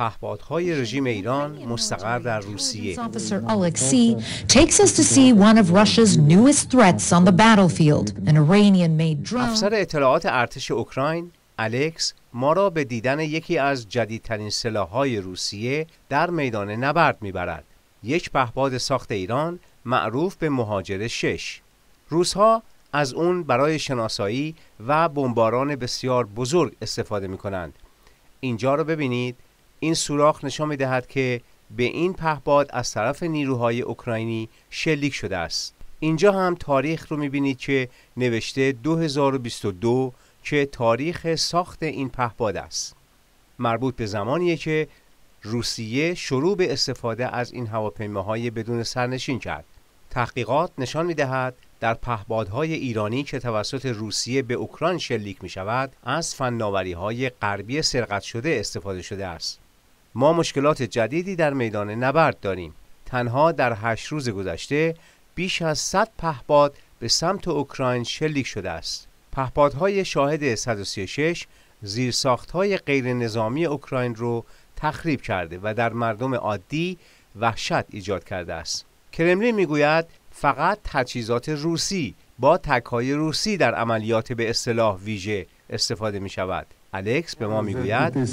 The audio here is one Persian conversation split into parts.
پهپادهای رژیم ایران مستقر در روسیه. افسر اطلاعات ارتش اوکراین الکس ما را به دیدن یکی از جدیدترین سلاح‌های روسیه در میدان نبرد می‌برد. یک پهپاد ساخت ایران معروف به مهاجر شش. روسها از اون برای شناسایی و بمباران بسیار بزرگ استفاده می کنند. اینجا رو ببینید این سوراخ نشان می دهد که به این پهپاد از طرف نیروهای اوکراینی شلیک شده است. اینجا هم تاریخ رو می بینید که نوشته 2022 که تاریخ ساخت این پهپاد است. مربوط به زمانیه که روسیه شروع به استفاده از این هواپیماهای بدون سرنشین کرد. تحقیقات نشان می دهد در پهپادهای ایرانی که توسط روسیه به اوکراین شلیک می شود از فناوری های غربی سرقت شده استفاده شده است. ما مشکلات جدیدی در میدان نبرد داریم. تنها در هشت روز گذشته بیش از 100 پهپاد به سمت اوکراین شلیک شده است. پهپادهای شاهد 136 زیرساختهای غیر نظامی اوکراین رو تخریب کرده و در مردم عادی وحشت ایجاد کرده است. کرملین می‌گوید فقط تجهیزات روسی با تکهای روسی در عملیات به اصطلاح ویژه استفاده می شود. الکس به ما می‌گوید uh, uh,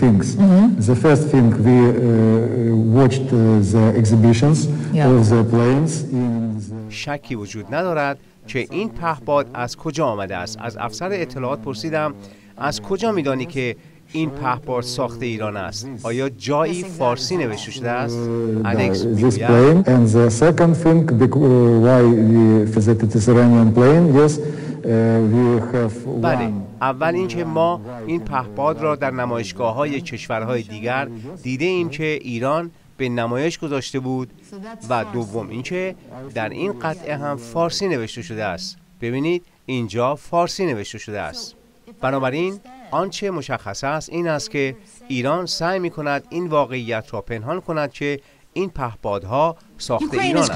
things. The first thing we uh, watched the exhibitions Yeah. of the planes in the شکی وجود ندارد که این پهپاد از کجا آمده است از افسر اطلاعات پرسیدم از کجا میدانی که این پهپاد ساخت ایران است. آیا جایی فارسی نوشته شده است الکس uh, uh, have بله. اول اینکه ما این پهپاد را در نمایشگاه های کشورهای دیگر دیده ایم که ایران به نمایش گذاشته بود. و دوم اینکه در این قطعه هم فارسی نوشته شده است. ببینید اینجا فارسی نوشته شده است. بنابراین آنچه مشخص است این است که ایران سعی می کند این واقعیت را پنهان کند که این پهپادها ساخت ایران است.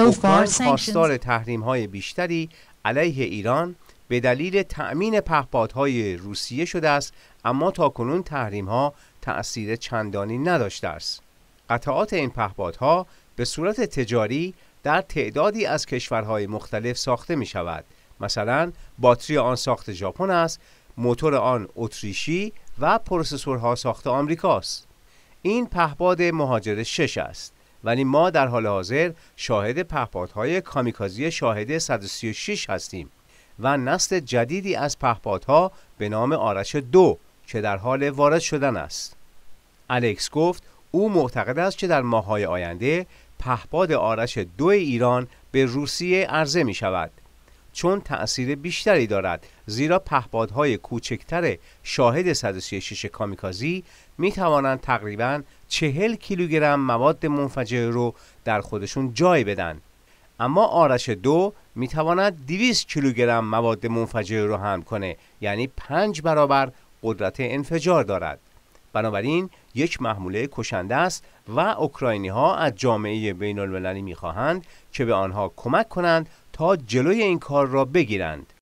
اوکراین خواستار تحریم های بیشتری علیه ایران به دلیل تأمین پهپادهای روسیه شده است اما تاکنون تحریم ها تأثیر چندانی نداشته است. قطعات این پهپادها به صورت تجاری در تعدادی از کشورهای مختلف ساخته می شود مثلا باتری آن ساخت ژاپن است موتور آن اتریشی و پروسسورها ساخت آمریکاست. این پهپاد مهاجر 6 است. ولی ما در حال حاضر شاهد پهپادهای کامیکازی شاهد 136 هستیم و نسل جدیدی از پهپادها به نام آرش دو که در حال وارد شدن است. الکس گفت او معتقد است که در ماه‌های آینده پهپاد آرش دو ایران به روسیه عرضه می شود چون تأثیر بیشتری دارد زیرا پهپادهای کوچکتر شاهد 136 کامیکازی می توانند تقریبا 40 کیلوگرم مواد منفجر رو در خودشون جای بدن. اما آرش دو می تواند 200 کیلوگرم مواد منفجر رو حمل کنه یعنی پنج برابر قدرت انفجار دارد. بنابراین یک محموله کشنده است و اوکراینی ها از جامعه بین المللی که به آنها کمک کنند تا جلوی این کار را بگیرند.